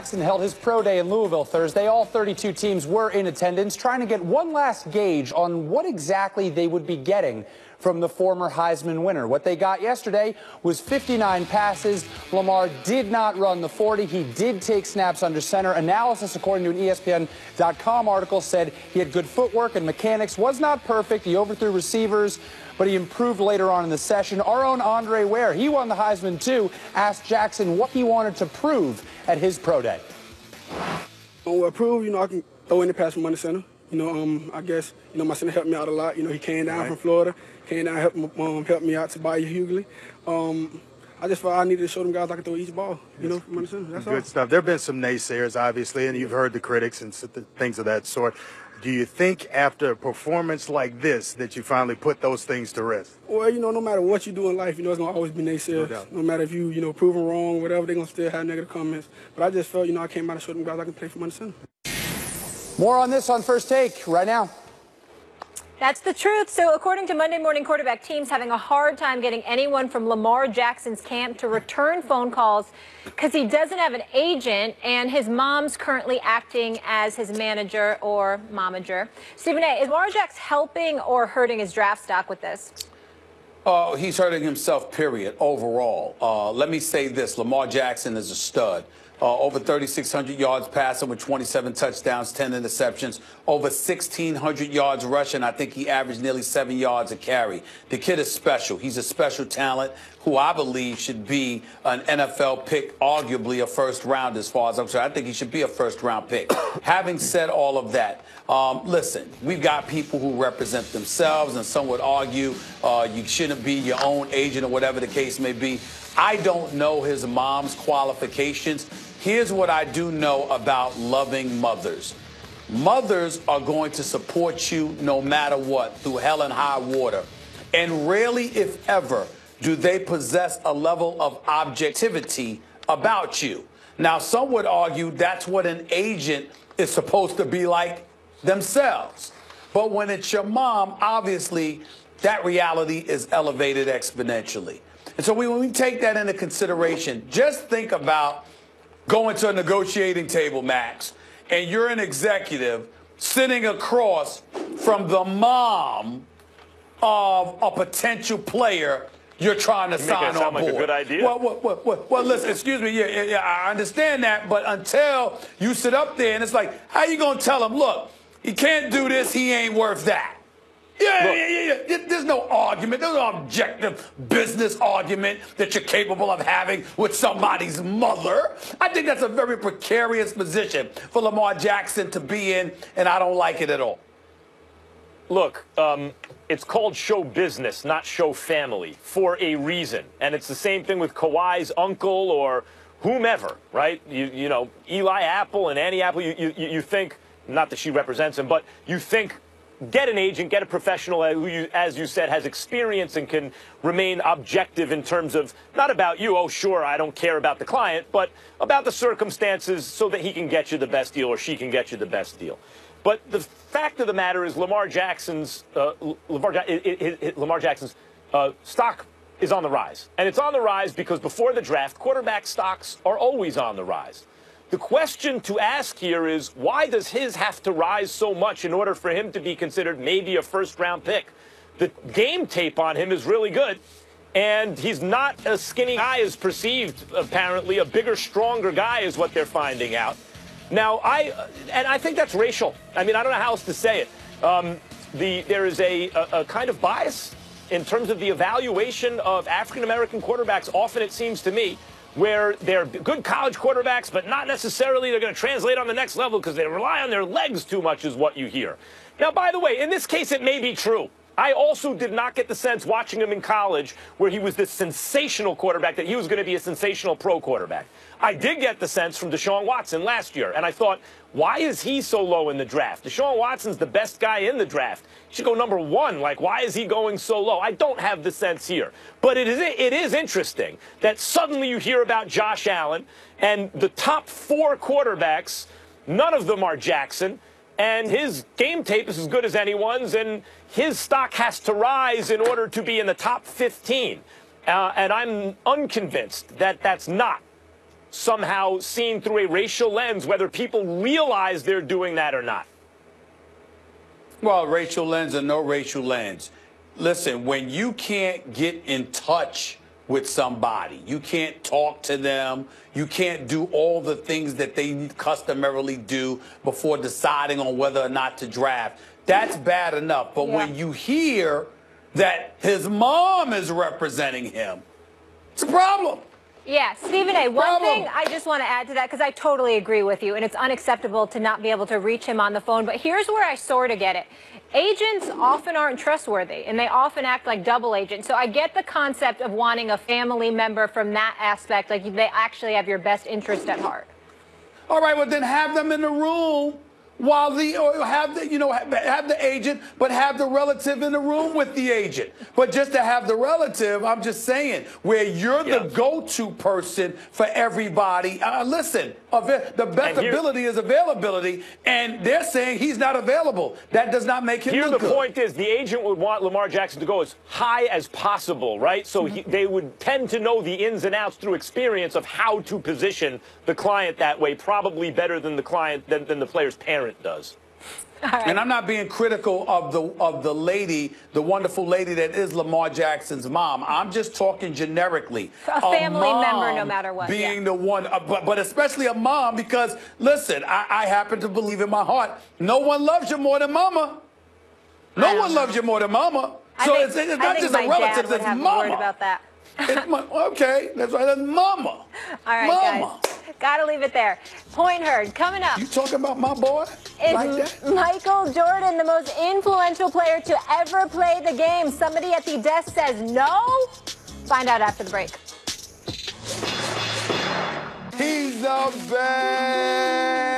Jackson held his pro day in Louisville Thursday. All 32 teams were in attendance, trying to get one last gauge on what exactly they would be getting from the former Heisman winner. What they got yesterday was 59 passes. Lamar did not run the 40. He did take snaps under center. Analysis, according to an ESPN.com article, said he had good footwork and mechanics, was not perfect. He overthrew receivers, but he improved later on in the session. Our own Andre Ware, he won the Heisman too, asked Jackson what he wanted to prove at his pro day. Oh, well, prove, you know, I can throw any pass from under center. You know, um, I guess, you know, my center helped me out a lot. You know, he came down right. from Florida, came down, helped, um, helped me out to Bayou Hughley. Um, I just felt I needed to show them guys I could throw each ball, you know, from center. That's Good all. stuff. There have been some naysayers, obviously, and you've heard the critics and things of that sort. Do you think after a performance like this that you finally put those things to rest? Well, you know, no matter what you do in life, you know, it's going to always be naysayers. No, no, matter if you, you know, prove them wrong, whatever, they're going to still have negative comments. But I just felt, you know, I came out and showed them guys I can play from under center. More on this on First Take right now. That's the truth. So according to Monday Morning Quarterback, teams having a hard time getting anyone from Lamar Jackson's camp to return phone calls because he doesn't have an agent and his mom's currently acting as his manager or momager. Stephen A., is Lamar Jackson helping or hurting his draft stock with this? Uh, he's hurting himself, period, overall. Uh, let me say this Lamar Jackson is a stud. Uh, over 3,600 yards passing with 27 touchdowns, 10 interceptions, over 1,600 yards rushing. I think he averaged nearly seven yards a carry. The kid is special. He's a special talent who I believe should be an NFL pick, arguably a first round as far as I'm concerned. I think he should be a first round pick. Having said all of that, um, listen, we've got people who represent themselves, and some would argue uh, you shouldn't be your own agent or whatever the case may be. I don't know his mom's qualifications. Here's what I do know about loving mothers. Mothers are going to support you no matter what, through hell and high water. And rarely, if ever, do they possess a level of objectivity about you. Now, some would argue that's what an agent is supposed to be like themselves. But when it's your mom, obviously, that reality is elevated exponentially. And so when we take that into consideration, just think about going to a negotiating table, Max, and you're an executive sitting across from the mom of a potential player you're trying to you sign on board. Like a good idea. Well, well, well, well, listen, excuse me. Yeah, yeah, yeah, I understand that, but until you sit up there and it's like, how you gonna tell him, look, he can't do this, he ain't worth that. Yeah, Look, yeah, yeah, yeah. There's no argument. There's no objective business argument that you're capable of having with somebody's mother. I think that's a very precarious position for Lamar Jackson to be in, and I don't like it at all. Look, um, it's called show business, not show family, for a reason. And it's the same thing with Kawhi's uncle or whomever, right? You, you know, Eli Apple and Annie Apple, you, you, you think, not that she represents him, but you think get an agent, get a professional who, you, as you said, has experience and can remain objective in terms of not about you, oh, sure, I don't care about the client, but about the circumstances so that he can get you the best deal or she can get you the best deal. But the fact of the matter is, Lamar Jackson's uh, Lamar, Lamar Jackson's uh, stock is on the rise, and it's on the rise because before the draft, quarterback stocks are always on the rise. The question to ask here is why does his have to rise so much in order for him to be considered maybe a first round pick? The game tape on him is really good. And he's not a skinny guy as perceived, apparently. A bigger, stronger guy is what they're finding out. Now, I, and I think that's racial. I mean, I don't know how else to say it. Um, the, there is a, a, a kind of bias in terms of the evaluation of African American quarterbacks, often it seems to me, where they're good college quarterbacks, but not necessarily they're going to translate on the next level because they rely on their legs too much, is what you hear. Now, by the way, in this case, it may be true. I also did not get the sense watching him in college where he was this sensational quarterback that he was going to be a sensational pro quarterback. I did get the sense from Deshaun Watson last year, and I thought, why is he so low in the draft? Deshaun Watson's the best guy in the draft. He should go number one. Like, why is he going so low? I don't have the sense here. But it is, it is interesting that suddenly you hear about Josh Allen and the top four quarterbacks, none of them are Jackson and his game tape is as good as anyone's, and his stock has to rise in order to be in the top 15. Uh, and I'm unconvinced that that's not somehow seen through a racial lens, whether people realize they're doing that or not. Well, racial lens or no racial lens. Listen, when you can't get in touch with somebody, you can't talk to them, you can't do all the things that they customarily do before deciding on whether or not to draft, that's bad enough. But Yeah. when you hear that his mom is representing him, it's a problem. Yeah, Stephen A. One Problem. thing I just want to add to that because I totally agree with you, and it's unacceptable to not be able to reach him on the phone. But here's where I sort of get it. Agents often aren't trustworthy, and they often act like double agents. So I get the concept of wanting a family member from that aspect, like they actually have your best interest at heart. All right, well then have them in the room while the or have the you know have, have the agent, but have the relative in the room with the agent. But just to have the relative, I'm just saying, where you're Yeah. the go-to person for everybody. Uh, listen, the best ability is availability, and they're saying he's not available. That does not make him Here, the good. point is the agent would want Lamar Jackson to go as high as possible, right? So he, they would tend to know the ins and outs through experience of how to position the client that way, probably better than the client than, than the player's parent does. And I'm not being critical of the of the lady, the wonderful lady that is Lamar Jackson's mom. I'm just talking generically. A family member, no matter what, Being yeah. the one, uh, but but especially a mom because listen, I, I happen to believe in my heart, no one loves you more than mama. No one know. loves you more than mama. I So think, it's, it's not just a relative, it's mama. word about that. It's ma- okay, that's right, that's mama. All right, mama. guys. Gotta leave it there. Point heard. Coming up. You talking about my boy Is like that? Michael Jordan the most influential player to ever play the game? Somebody at the desk says no. Find out after the break. He's the best.